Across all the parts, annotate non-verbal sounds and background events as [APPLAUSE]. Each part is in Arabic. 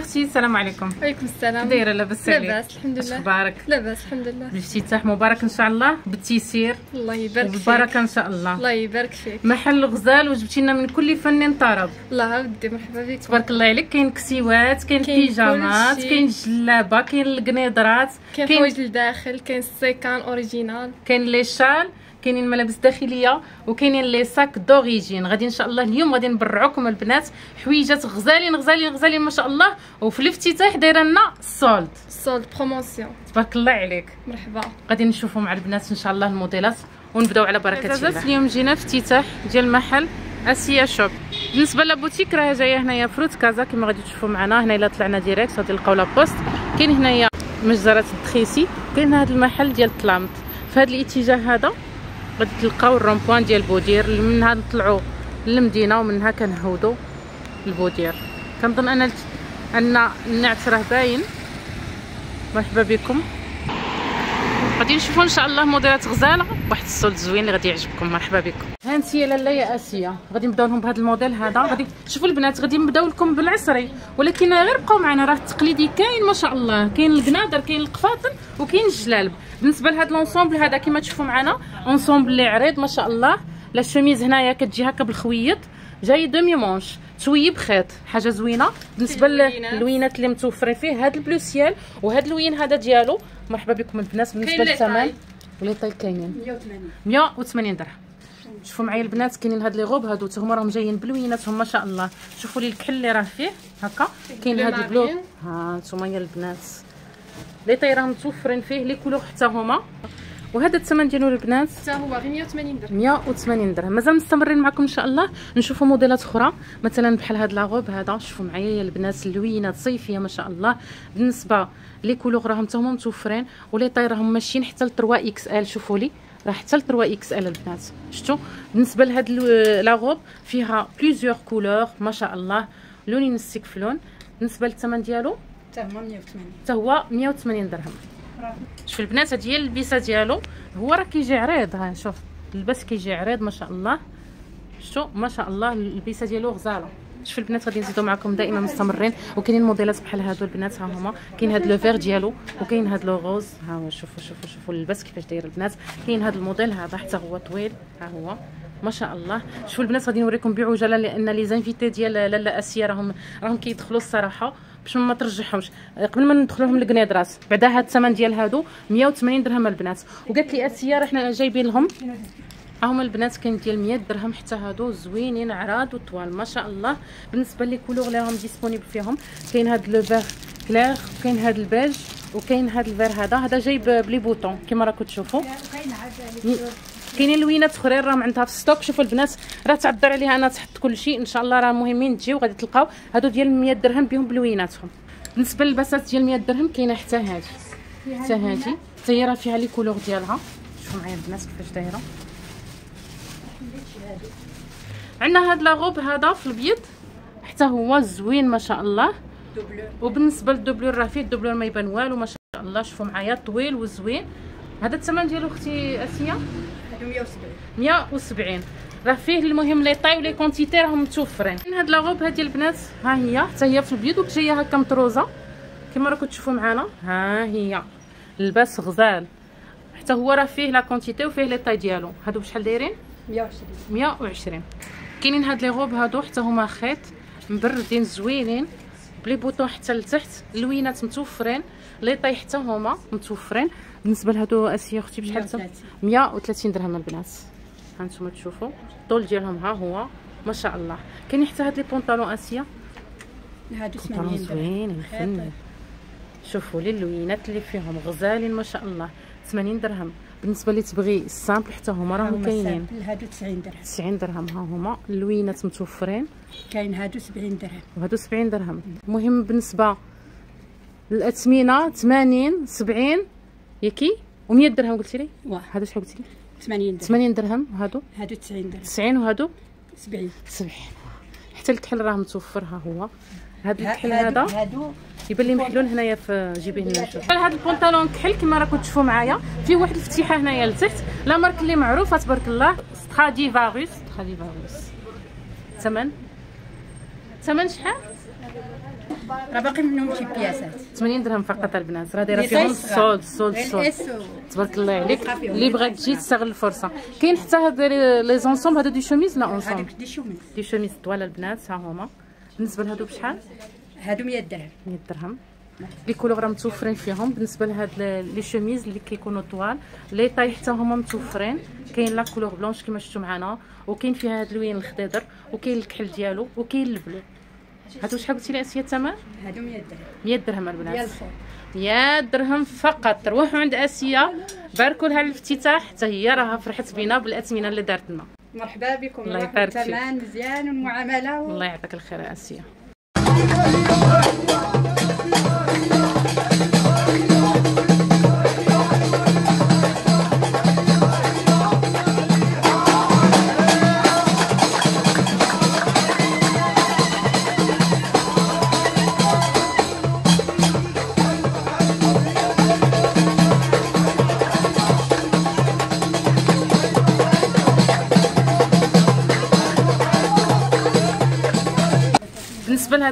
أختي؟ السلام عليكم. عليكم السلام. دايرة لاباس عليك. لاباس الحمد لله. أخبارك؟ لاباس الحمد لله. الافتتاح مبارك إن شاء الله. بالتيسير الله يبارك فيك. وبالبركه إن شاء الله. الله يبارك فيك. محل غزال وجبتي لنا من كل فن طرب. الله ودي مرحبا بك. تبارك الله عليك. كاين كسيوات كاين بيجامات. كاين جلابة كاين القنيضرات كاين كاين حوايج لداخل كاين les sacs en original. كاين les châles كاينين ملابس داخلية وكاينين les sacs d'origine. غادي إن شاء الله اليوم غادي نبرعوكم البنات حويجات غزالين غزالين غزالين ما شاء الله. وفي الافتتاح دايرة لنا ال solde solde promotion. تبارك الله عليك. مرحبا. غادي نشوفوا مع البنات إن شاء الله الموديلات ونبداو على بركة الله. اليوم جينا افتتاح ديال محل آسيا شوب. بالنسبة la boutique راها جاية هنايا ف route كازا كما غادي تشوفوا معنا. هنا إلا طلعنا direct غادي نلقاو la poste. كاين هنايا مجزره الدخيسي كاين هذا المحل ديال طلامت. في هذا الاتجاه هذا غادي تلقاو ال rond-point ديال بودير منها نطلعوا للمدينة ومنها كنهودوا البودير كنظن أنا أن النعت راه باين. مرحبا بكم. غادي نشوفوا إن شاء الله موديلات غزالة. واحد ال solde زوين اللي غادي يعجبكم. مرحبا بكم. ها انت يا آسيا. غادي نبداو لهم بهذا الموديل هذا. غادي شوفوا البنات غادي نبداو لكم بالعصري. ولكن غير بقاو معنا راه التقليدي كاين ما شاء الله. كاين القنادر كاين القفاطن وكاين الجلالب بالنسبة لهذا l'ensemble هذا كما تشوفوا معنا ensemble اللي عريض ما شاء الله. la chemise هنايا كتجي هكا بالخويط. جاي demi-manche. تويب خيط حاجة زوينة. بالنسبة. للوينات. اللي متوفرين فيه هذا ال bleu ciel وهذا اللوين هذا ديالو. مرحبا بكم البنات. بالنسبة للثمن. و les tailles كاينين. 180 درهم. شوفوا معايا البنات كاينين هاد les robes هادو حتى هما راهم جايين بلويناتهم ما شاء الله. شوفوا لي الكحل اللي راه فيه هكا. كاين هاد ال bleu. ها نتوما يا البنات. les tailles راهم متوفرين فيه les couleurs حتى هما. وهذا الثمن ديالو البنات. حتى هو غير 180 درهم. 180 درهم. مازال مستمرين معكم إن شاء الله. نشوفوا موديلات أخرى. مثلا بحال هاد la robe هذا. شوفوا معايا يا البنات اللوينات صيفية ما شاء الله. بالنسبة les couleurs راهم حتى هما متوفرين. و les tailles راهم ماشيين حتى ل 3 XL. شوفوا لي. راه حتى ل 3 XL البنات شفتوا؟ بالنسبة لهاد ال- la robe فيها plusieurs couleurs ما شاء الله. لونين السكفلون بالنسبة للثمن ديالو حتى هما 180 حتى هو 180 درهم. شوف البنات هادي هي اللبسة ديالو. هو راه كيجي عريض ها شوف. اللباس كيجي عريض ما شاء الله. شتو ما شاء الله اللبسة ديالو غزالة. شوف البنات غادي نزيدو معكم دائما مستمرين وكاينين موديلات بحال هادو البنات ها هما. كاين هاد le vert ديالو وكاين هاد le rose. ها هو شوفوا شوفوا شوفوا اللباس كيفاش داير البنات. كاين هاد الموديل هذا حتى هو طويل ها هو. ما شاء الله. شوفوا البنات غادي نوريكم بعجاله لأن les invités ديال لاله أسيا راهم راهم كيدخلوا الصراحة باش ما ترجعهمش قبل ما ندخلوا لهم القنيدرات بعدا هاد الثمن ديال هادو 180 درهم البنات. وقالت لي أسيا راه حنا جايبين لهم هما البنات كاين ديال 100 درهم حتى هادو زوينين عراض وطوال ما شاء الله. بالنسبة les couleurs اللي راهم disponibles فيهم كاين هاد le vert clair وكاين هاد البيج وكاين هاد ال vert هذا. هذا جاي ب- ب les boutons كما راكم تشوفوا كاينين لوينات أخرين راهم عندها في stock شوفوا البنات راه تعذر عليها أنا تحط كل شيء. إن شاء الله راه مهمين تجيو غادي تلقاو. هادو ديال 100 درهم بهم بلويناتهم. بالنسبة للباسات ديال 100 درهم كاينة حتى هادي. حتى هادي. حتى هي راه فيها les couleurs ديالها. شوفوا معايا البنات كيفاش دايرة. عندنا هاد la robe هذا في البيض حتى هو زوين ما شاء الله. وبالنسبة لل doublure راه فيه ال doublure ما يبان والو ما شاء الله. شوفوا معايا طويل وزوين. هذا الثمن ديالو أختي اسيا هادو 170 170 راه فيه المهم les tailles و les quantités راهم متوفرين. هاد la robe هادي البنات ها هي. حتى هي في البيض وجايه هكا مطروزة. كما راكم تشوفوا معنا ها هي. اللباس غزال. حتى هو راه فيه la quantité وفيه les tailles ديالو. هادو بشحال دايرين؟ 120 120 كاينين هاد les robes هادو حتى هما خيط مبردين زوينين ب les boutons حتى لتحت اللوينات متوفرين les tailles حتى هما متوفرين. بالنسبة لهادو اسيا أختي بشحال حتى 130. 130 درهم البنات. ها نتوما تشوفوا الطول ديالهم ها هو ما شاء الله. كاين حتى هاد les pantalons اسيا هادو بونطالون 80 درهم. زوينين شوفوا لي اللوينات اللي فيهم غزالين ما شاء الله. 80 درهم. بالنسبة اللي تبغي ال simple حتى هما راهم كاينين. هادو 90 درهم. 90 درهم ها هما. اللوينات متوفرين. كاين هادو 70 درهم. وهادو 70 درهم. المهم بالنسبة للأثمنة 80 70 ياكي و100 درهم قلتي لي؟ هادو شحال قلتي لي؟ 80 درهم. 80 درهم. هادو؟ هادو 90 درهم. 90 وهادو؟ 70 70 حتى الكحل راه متوفر ها هو. هاد ها- الكحل هذا؟ هادو يبان لي محلول هنايا في جيبيه لنا نشوف هذا البنطلون كحل كما راكم تشوفوا معايا؟ فيه واحد الفتيحه هنايا لتحت. la marque اللي معروفه تبارك الله. Stradivarius Stradivarius ثمن. ثمن شحال؟ راه باقي منهم شي بياسات. 80 درهم فقط البنات. راه دايرة فيهم ال solde أسيا و- تبارك الله عليك. اللي بغات تجي تستغل الفرصة. كاين حتى هاد les- ensembles هادو des chemises لا ensemble هذوك des chemises. des chemises طوال البنات ها هما. بالنسبة لهادو بشحال؟ هادو 100 درهم. 100 درهم. les couleurs متوفرين فيهم. بالنسبة لهاد les chemises اللي كيكونوا طوال les tailles حتى هما متوفرين. كاين la couleur blanche كما شفتوا معنا وكاين فيها هاد اللوين الخضر وكاين الكحل ديالو. وكاين ال bleu. هادو شحال قلتي لي أسيا الثمن؟ هادو 100 درهم. 100 درهم البنات. الفوق 100 درهم فقط. روحوا عند أسيا. باركوا لها الافتتاح. حتى هي راها فرحت بينا بالأثمنة اللي دارت لنا مرحبا بكم. الله يبارك فيك. مزيان والمعاملة و- الله يعطيك الخير يا أسيا. بالنسبة لهذا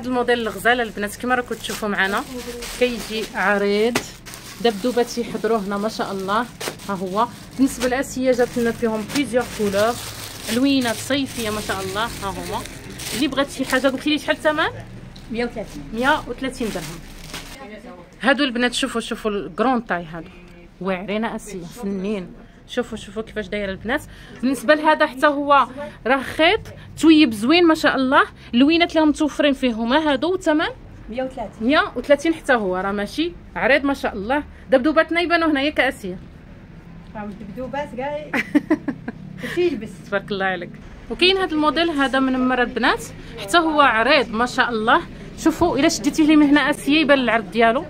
الموديل الغزال البنات كما راكم تشوفوا معنا كيجي عريض. دبدوبات يحضروا هنا ما شاء الله. ها هو. بالنسبة لأسيا جات لنا فيهم plusieurs couleurs الوينات صيفية ما شاء الله. ها هما. اللي بغات شي حاجة قلت لي شحال الثمن؟ 130 130 درهم. هادو البنات شوفوا شوفوا ال grande taille هادو. واعرين أسيا فنين شوفوا شوفوا كيفاش دايرة البنات. بالنسبة لهذا حتى هو راه خيط تويب زوين ما شاء الله. اللوينات اللي متوفرين فيهما هادو ثمن 130 130 حتى هو راه ماشي عريض ما شاء الله. دبدوباتنا يبانوا هنايا كاسيا راهم الدبدوبات كاع. [LAUGHS] كلشي يلبس. تبارك الله عليك. وكاين هذا الموديل هذا من مرة البنات. حتى هو عريض ما شاء الله. شوفوا إلا شديتيه لي من هنا اسيا يبان العرض ديالو.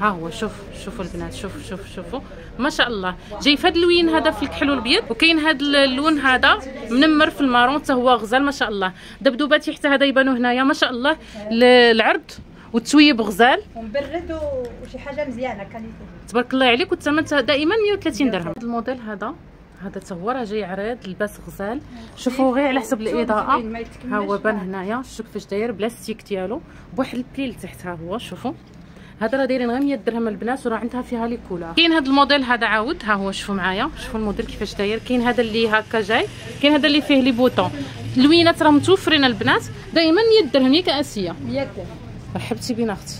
ها هو شوف شوفوا البنات شوف شوف شوفوا. ما شاء الله. جاي في هذا اللوين هذا في الكحل والابيض وكاين هذا اللون هذا منمر في ال marron حتى هو غزال ما شاء الله. دبدوباتي حتى هذا يبانوا هنايا ما شاء الله. العرض والتويب غزال. ومبرد وشي حاجة مزيانة qualité. تبارك الله عليك والثمن دائما 130 درهم. هذا الموديل هذا هذا راه جاي عريض لباس غزال. شوفوا غير على حسب الإضاءة. ها هو بان هنايا شوف كيفاش داير بال élastique ديالو بواحد ال plis لتحت ها هو شوفوا. هذا راه دايرين غير 100 درهم البنات وراه عندها فيها les couleurs كاين هذا الموديل هذا عاود ها هو شوفوا معايا شوفوا الموديل كيفاش داير. كاين هذا اللي هكا جاي كاين هذا اللي فيه les boutons. اللوينات راه متوفرين البنات دائما 100 درهم ياك اسيا 100 درهم مرحبتي بينا أختي.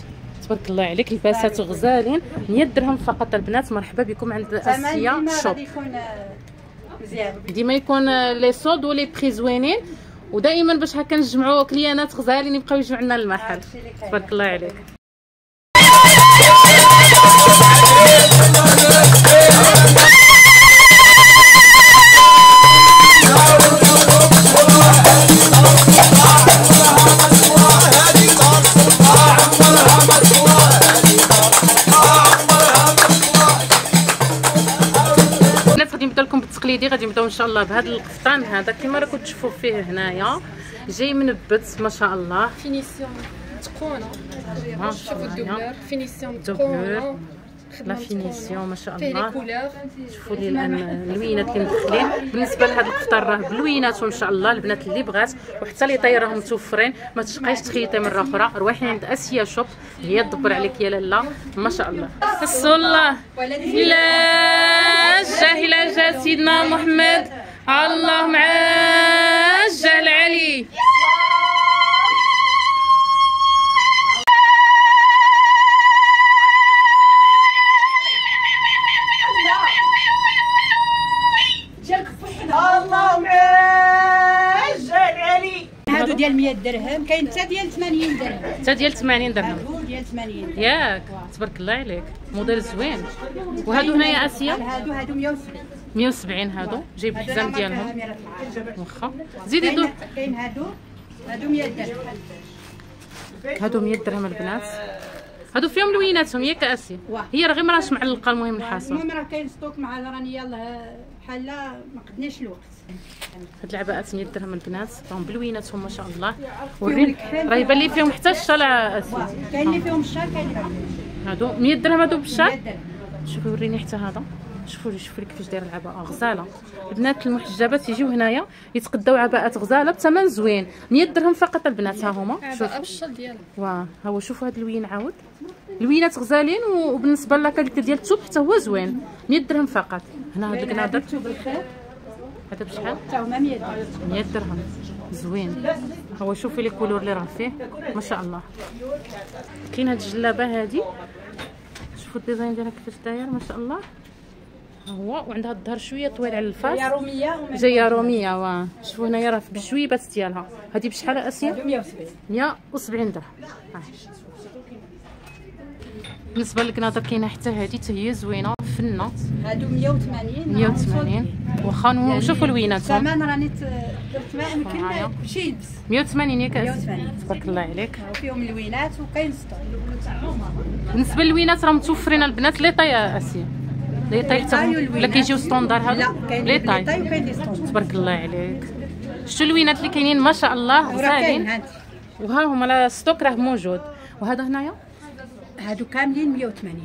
تبارك الله عليك البياسات غزالين. 100 درهم فقط البنات مرحبا بكم عند أسيا. Shop. آه، مزيان. ديما يكون آه، les soldes و les prix زوينين ودائما باش هكا نجمعوا كليانات غزالين يبقاو يجوا لنا المحل. تبارك الله عليك. غادي نبداو إن شاء الله بهذا القفطان هذا كما راكم تشوفوا فيه هنايا. جاي منبت ما شاء الله. finition متقونة شوفوا ال doublure finition. متقونة la finition ما شاء الله. شوفوا لي الآن اللوينات اللي مدخلين. بالنسبة لهذا القفطان راه بلوينات ان شاء الله البنات اللي بغات. وحتى les tailles راهم متوفرين. ما تبقايش تخيطي مره أخرى. روحي عند آسيا Shop. هي تدبر عليك يا لاله ما شاء الله. حسوا الله. إلا جاه إلى جاه سيدنا محمد. اللهم عجل علي. 100 درهم كاين حتى ديال 80 درهم. حتى ديال 80 درهم. ديال 80 درهم. ياك تبارك الله عليك. موديل زوين. وهادو هنايا آسيا؟ هادو هادو 170 170 هادو. جايب هادو الحزام ديالهم. واخا. زيدي دو كاين هادو. هادو 100 درهم. هادو 100 درهم البنات. هادو فيهم لويناتهم ياك آسيا. هي راه غير ما راهش معلقة المهم الحاصل. المهم راه كاين stock مع راني يلاه بحال ما قدناش الوقت. هاد العباءات 100 درهم البنات. راهم بلويناتهم ما شاء الله. وريني. راه يبان لي فيهم حتى الشال كاين اللي فيهم الشال كاين. هادو 100 درهم هادو 100 بالشال شوفي وريني حتى هذا. شوفوا شوفوا كيفاش دايره العباءه غزالة. البنات المحجبات يجيو هنايا يتقداو عباءات غزالة بثمن زوين. 100 درهم فقط البنات ها هما. شوفوا. بالشال ديالها واه ها هو شوفوا هاد اللوين عاود. لوينات غزالين وبالنسبة ل la qualité ديال الثوب حتى هو زوين. 100 درهم فقط. هنا هاد الكنادر. هذا بشحال؟ تا هما 100 درهم. 100 درهم زوين. هو شوفي les couleurs اللي راه فيه. ما شاء الله. كاين هاد الجلابة هادي؟ شوفوا ال design ديالها كيفاش داير ما شاء الله. هو وعندها الظهر شوية طويل على ال face. يا رومية جاية رومية واه شوفوا هنايا راه بالجويبات ديالها. هادي بشحال أسيا؟ هادو 170 170 درهم. آه. بالنسبة للكنادر كاينة حتى هادي حتى هي زوينة فنة. هادو 180 180 واخا نو- شوفوا لويناتهم الثمن راني درت ما يمكن. كلشي يلبس 180 ياك 180. تبارك الله عليك. فيهم اللوينات وكاين stock بالنسبة للوينات راه متوفرين البنات les tailles أسيا. les tailles ولا كيجيو standard هادو. les tailles. تبارك الله عليك. شتو الوينات اللي كاينين؟ ما شاء الله غزالين وها هما le stock راه موجود. وهذا هنايا؟ هادو كاملين 180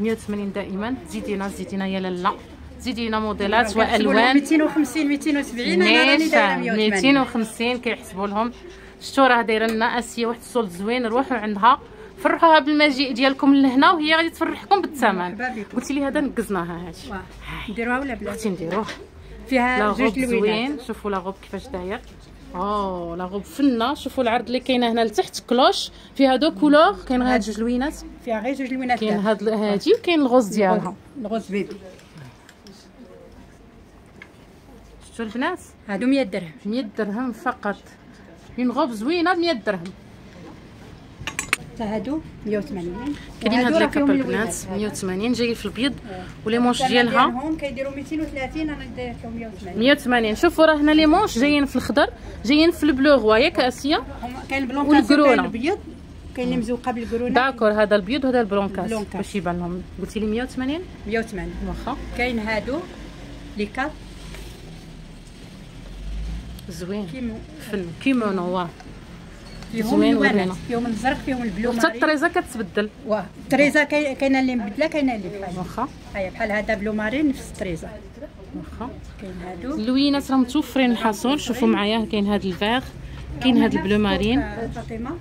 180 دائما. زيدينا زيدينا يا لالا زيدينا موديلات وألوان. 250 270 أنا راني دايرة نيشان 180 250 كيحسبوا لهم. شتو راه دايره لنا اسيا واحد ال solde زوين روحوا عندها. فرحوها بالمجيء ديالكم لهنا وهي غادي تفرحكم بالثمن. قلتي لي هذا نقزناها هادشي. نديروها ولا بلا؟ أختي نديروه. لا فيها جوج لوينات. شوفوا la robe كيفاش داير. اوه la robe فنة. شوفوا العرض اللي كاينة هنا لتحت cloche. فيها deux couleurs. كاين غير جوج لوينات. فيها غير جوج لوينات. كاين. هاد هادي وكاين الغوز ديالها. الغوز بيبي شفتوا البنات هادو 100 درهم. 100 درهم فقط. من غوب زوينة ب 100 درهم. هادو 180 كاينين هاد لي اللوينات. البنات 180 جاي في البيض ولي مونش ديالها. كيديروا 230 أنا دايره لهم 180 180 شوفوا راه هنا لي مونش جايين في الخضر جايين في البلو غوا ياك اسيا كاين ال blanc cassé وال grenat. كاين الابيض كاين اللي مزوقة بال grenat d'accord هذا البيض وهذا ال blanc cassé. blanc cassé. باش يبان لهم. قلتي لي 180 180 واخا. كاين هادو لي كاب زوين. كيمو. فن كيمونو واه. فيهم ورينا. فيهم الزرق فيهم ال bleu حتى الطريزه كتبدل. واه الطريزه كاين- كاينة اللي مبدلة كاينة اللي بحال. واخا. هيا بحال هذا bleu marine نفس الطريزه واخا. كاين هادو. اللوينات راه متوفرين الحصول. شوفوا معايا كاين هذا الفاغ كاين هذا ال bleu marine.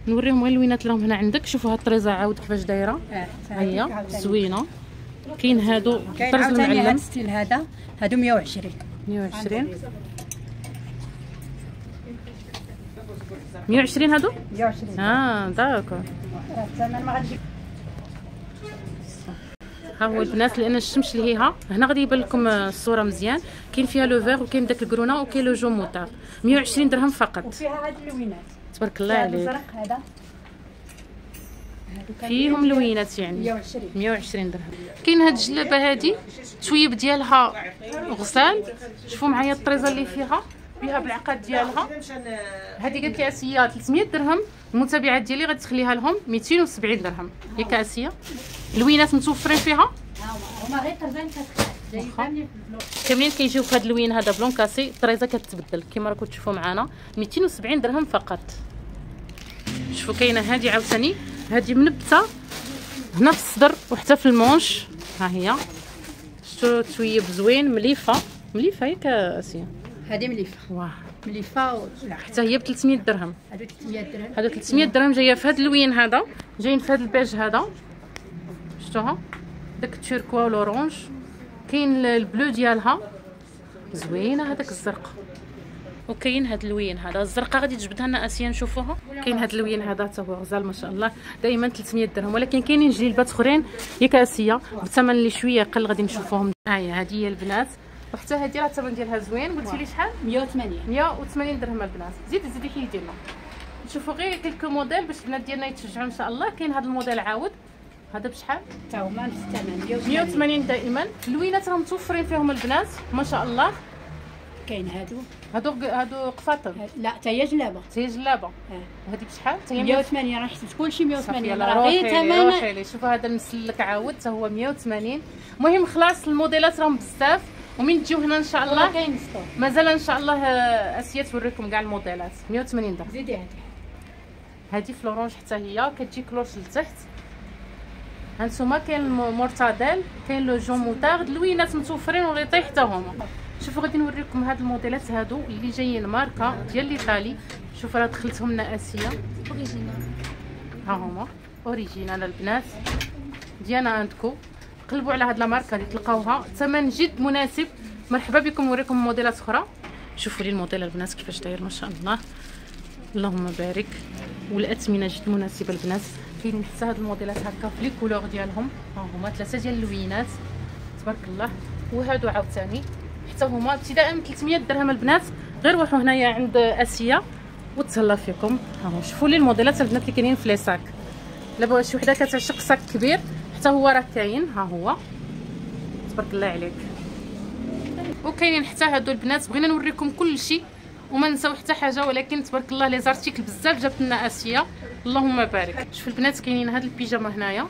نوريهم غير اللوينات اللي راهم هنا عندك. شوفوا هاد الطريزه عاود كيفاش دايرة. آه هيا زوينة. كاين هادو كاين طرز عاوتاني هاد المعلم ال style هذا. هادو 120 120 120 هادو؟ 120 آه d'accord راه الثمن ما غاديش ها هو البنات لأن الشمس لهيها هنا غادي يبان لكم الصورة مزيان. كاين فيها le vert وكاين داك ال grenat وكاين le jaune moutarde 120 درهم فقط. وفيها هاد اللوينات. تبارك الله عليك. هذا. فيهم لوينات يعني. 120 120 درهم. كاين هاد الجلابة هادي التويب ديالها غسال. شوفوا معايا الطريزة اللي فيها. بها بالعقد ديالها. هذه قالت لي آسية 300 درهم. المتابعات ديالي غادي تخليها لهم 270 درهم. ياك آسية. اللوينات متوفرين فيها؟ هما غير طرزان كتخلع جايين واخا. كاملين كيجيو في هذا اللوين هذا blanc cassé. الطريزة كتبدل. كما راكم تشوفوا معنا 270 درهم فقط. شوفوا كاينة هذه عاوتاني. هذه منبتة. هنا في الصدر وحتى في ال manches. ها هي. شتو تويب زوين مليفة. مليفة ياك اسيا هذه مليفة. واه مليفة حتى هي ب 300 درهم. هادو 300 درهم. هذا 300 درهم جاية في هذا اللوين هذا. جايين في هذا البيج هذا. شفتوها؟ داك ال turquoise وال orange كاين ال bleu ديالها. زوينة هذاك الزرق. وكاين هاد اللوين هذا. الزرقاء غادي تجبدها لنا آسيا نشوفوها. كاين هاد اللوين هذا حتى هو غزال ما شاء الله. دائما 300 درهم. ولكن كاينين جلبات أخرين ياك اسيا بثمن اللي شوية قل غادي نشوفوهم. هاهي هذه هي البنات وحتى هذه راه الثمن ديالها زوين. قلتي لي شحال؟ 180 180 درهم البنات. زيدي زيدي حيدي لنا نشوفوا غير quelques modèles باش البنات ديالنا يتشجعوا إن شاء الله. كاين هذا الموديل عاود. هذا بشحال؟ تا هما نفس الثمن. 180 180 دائما. اللوينات راهم متوفرين فيهم البنات. ما شاء الله. كاين هادو. هادو هادو قفاطر لا تا هي جلابة. هي جلابة. وهذه بشحال؟ حتى هي 180 راه حسبت كلشي 180 يلا راه غير ثمن. شوفوا هذا المسلك عاود. حتى هو 180 المهم خلاص الموديلات راهم بزاف. ومن تجيو هنا إن شاء الله؟ كاين stock مازال إن شاء الله آه، اسيا توريكم كاع الموديلات. 180 درهم. زيدي هادي. هذه ف l'orange حتى هي كتجي cloche لتحت. هانتوما كاين المورتاديل كاين le jaune moutarde لوينات متوفرين و les tailles حتى هما. شوفوا غادي نوريكم هاد الموديلات هادو اللي جايين ماركة ديال l'Italie. شوفوا راه دخلتهم لنا اسيا ها هما. original البنات. Diana & Co قلبوا على هاد la marque اللي تلقاوها. ثمن جد مناسب. مرحبا بكم نوريكم موديلات أخرى. شوفوا les modèles البنات كيفاش داير ما شاء الله. اللهم بارك. والأثمنة جد مناسبة البنات. كاينين حتى هاد الموديلات هكا في les couleurs ديالهم. ها هما ثلاثة ديال اللوينات. تبارك الله. وهادو عاوتاني. حتى هما ابتداء من 300 درهم البنات. غير روحوا هنايا عند آسيا. وتهلا فيكم. ها شوفوا لي الموديلات البنات اللي كاينين في les sacs. الا شي وحدة كتعشق sac كبير. حتى هو راه كاين ها هو. تبارك الله عليك. وكاينين حتى هادو البنات بغينا نوريكم كل شيء وما نساو حتى حاجة ولكن تبارك الله لي زارتيكل بزاف جابت لنا آسيا. اللهم بارك. شوفوا البنات كاينين هاد البيجامه هنايا.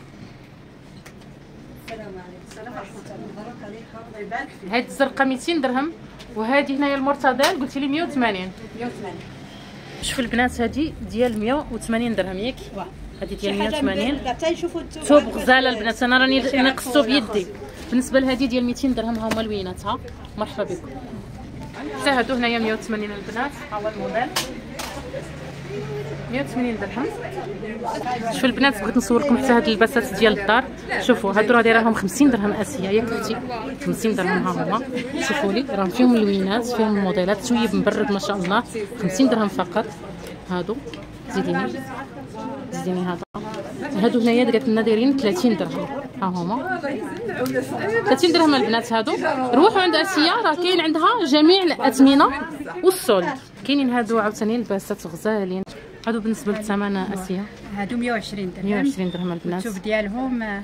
هاد الزرقاء 200 درهم وهذه هنايا المرتضى قلتي لي 180 180 شوفوا البنات هذه ديال 180 درهم ياك؟ هذه ديال 180 حتى نشوفوا ثوب غزالة البنات أنا راني نقصتو بيدي. بالنسبة لهذه ديال 200 درهم ها هما لوينات ها؟ مرحبا بكم. حتى هادو هنايا 180 البنات ها هو الموديل. 180 درهم. شوفوا البنات بغيت نصوركم حتى هاد اللباسات ديال الدار. شوفوا هادو راه دايرهم 50 درهم اسيا ياك أختي. 50 درهم ها هما. شوفوا لي راهم فيهم اللوينات فيهم الموديلات تويب مبرد ما شاء الله. 50 درهم فقط. هادو. زيديني. زيديني هذا هادو هنايا قالت لنا دايرين 30 درهم. ها هما. 30 درهم البنات هادو. روحوا عند آسيا راه كاين عندها جميع الأثمنة وال soldes كاينين هادو عاوتاني لباسات غزالين. هادو بالنسبة للثمن آسيا. هادو 120 درهم. 120 درهم البنات. الثوب ديالهم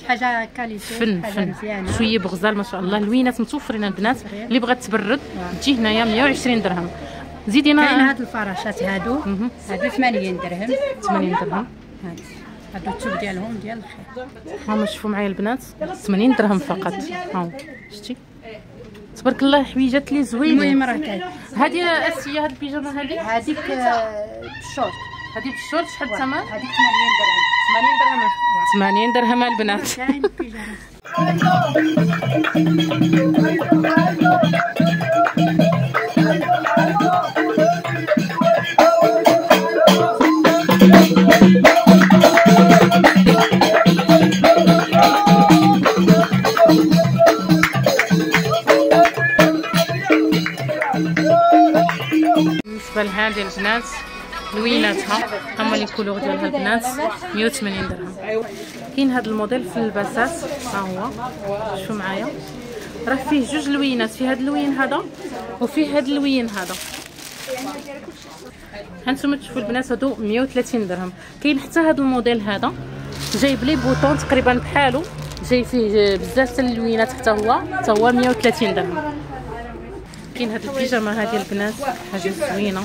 شي حاجة qualité فن فن. شوية بغزال ما شاء الله. اللوينات متوفرين البنات. اللي بغات تبرد تجي هنايا 120 درهم. كاين زيدينا هاد الفراشات هادو. هادو 80 درهم. 80 درهم. هادو. هادو الثوب ديالهم ديال الخير. هاهما شوفوا معايا البنات؟ 80 درهم فقط. ها شتي. تبارك الله حويجات لي المهم زوينين راه كاين. هذه اسيا هاد البيجامة هذه هذيك آه، بالشورت. هذه بالشورت شحال الثمن؟ 80 هذيك 80 درهم درهم. 80 درهم البنات. [LAUGHS] البنات لويناتها هما لي كولور ديالها البنات 180 درهم كاين هذا الموديل في اللباسات ها هو شوفوا معايا راه فيه جوج لوينات فيه هذا اللوين هذا وفيه هذا اللوين هذا هانتوما تشوفوا البنات هادو 130 درهم كاين حتى هذا الموديل هذا جايب les boutons تقريبا بحالو جاي فيه بزاف تاع اللوينات حتى هو حتى هو 130 درهم كاين هاد البيجامه هذه البنات حاجة زوينه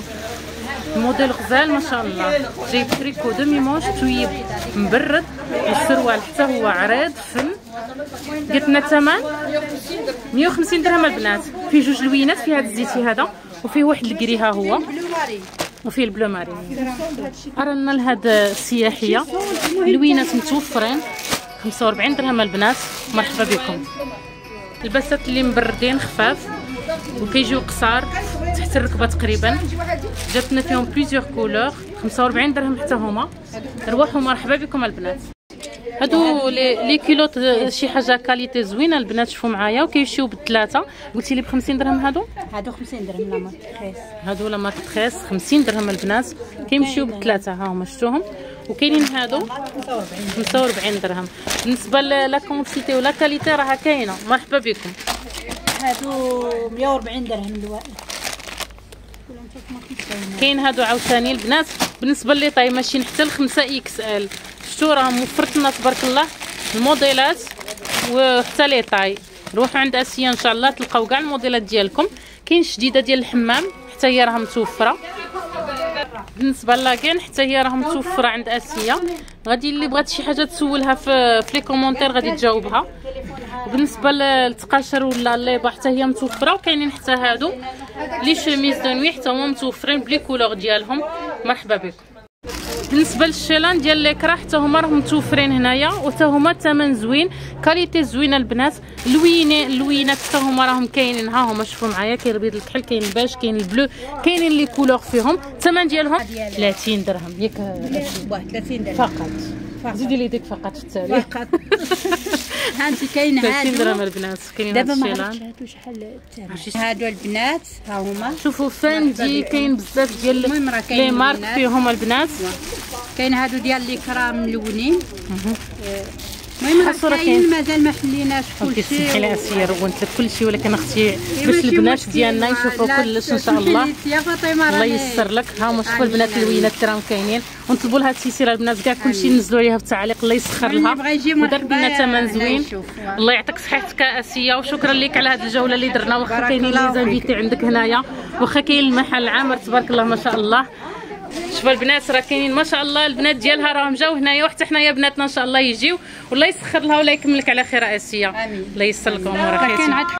الموديل غزال ما شاء الله. جايب tricot demi-manches تويب مبرد والسروال حتى هو عريض فن. قلت لنا الثمن 150 درهم البنات. فيه جوج لوينات فيه هذا الزيتي هذا وفيه واحد الكري ها هو. وفيه البلو مارين. رانا لهاد السياحية. لوينات متوفرين. 45 درهم البنات. مرحبا بكم. الباسات اللي مبردين خفاف وكيجيو قصار. تحت الركبه تقريبا. جاتنا فيهم plusieurs couleurs 45 درهم حتى هما. رواحوا مرحبا بكم البنات. هادو les culottes شي حاجة qualité زوينة البنات شوفوا معايا. وكيمشيو بالثلاثه قلتي لي ب 50 درهم هادو؟ هادو 50 درهم la marque رخيص هادو la marque تخيس 50 درهم البنات. كيمشيو بالثلاثه ها هما شفتوهم. وكاينين هادو؟ 45 درهم. بالنسبة la quantité و la qualité راها كاينة. مرحبا بكم. هادو 140 درهم الواحد كاين هادو عاوتاني البنات. بالنسبة les tailles ماشيين حتى ل 5 XL. شفتوا راهم وفرت لنا تبارك الله. الموديلات وحتى les tailles. روحوا عند أسيا إن شاء الله تلقاو كاع الموديلات ديالكم. كاين شديدة ديال الحمام حتى هي راها متوفرة. بالنسبة لاكين حتى هي راها متوفرة عند أسيا. غادي اللي بغات شي حاجة تسولها في في les commentaires غادي تجاوبها. وبالنسبة للتقاشر ولا les bas حتى هي متوفرة. وكاينين حتى هادو. les chemises de nuit حتى هما متوفرين ب les couleurs ديالهم. مرحبا بكم. بالنسبة للشيلان ديال lycra حتى هما راهم متوفرين هنايا وحتى هما الثمن زوين qualité زوينة البنات. اللوينه اللوينات حتى هما راهم كاينين. ها هما شوفوا معايا كاين البيض الكحل كاين الباج كاين ال bleu كاينين les couleurs فيهم. الثمن ديالهم 30 درهم. ياك واه 30 درهم. فقط. زيدي لي ديك فقط في التالي. فقط. [LAUGHS] ها انت كاين 30 درهم هادو البنات كاينين هاد دابا ما عرفتش هادو شحال الثمن هادو البنات ها هما. شوفوا فاندي كاين بزاف ديال كاين لي مارك. فيهم البنات. كاين هادو ديال لي كرام ملونين المهم راه كاين. مازال ما حليناش كلشي سمحي لي اسيا رونت لك كلشي ولكن أختي باش ماشي البنات. ديالنا يشوفوا كلش إن شاء الله الله ييسر لك ها هما شوفوا البنات الوينات راهم كاينين ونطلبوا لها السلسله البنات كاع كلشي. نزلوا عليها في التعاليق الله يسخر اللي لها ودار لنا ثمن زوين. الله يعطيك صحتك اسيا وشكرا لك على هذه الجولة اللي درنا واخا كاينين لي زانفيتي. عندك هنايا واخا كاين المحل عامر تبارك الله ما شاء الله شوفوا البنات راه كاينين ما شاء الله البنات ديالها راهم جاو هنايا وحتى حنايا بناتنا إن شاء الله يجيو والله يسخر لها ولا يكملك على خير اسيا آمين. الله ييسر لكم كاين. عاد